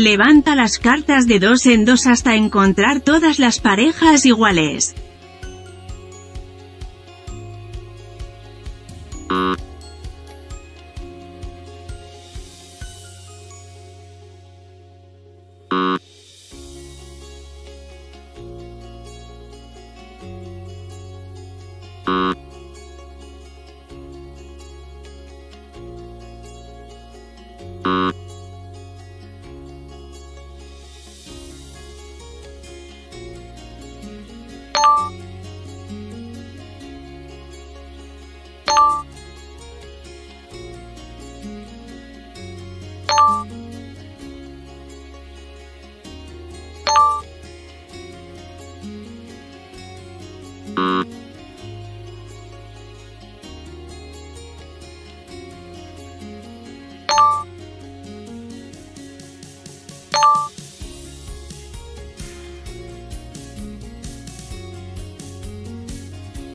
Levanta las cartas de dos en dos hasta encontrar todas las parejas iguales.